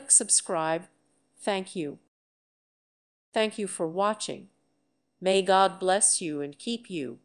Click subscribe. Thank you. Thank you for watching. May God bless you and keep you.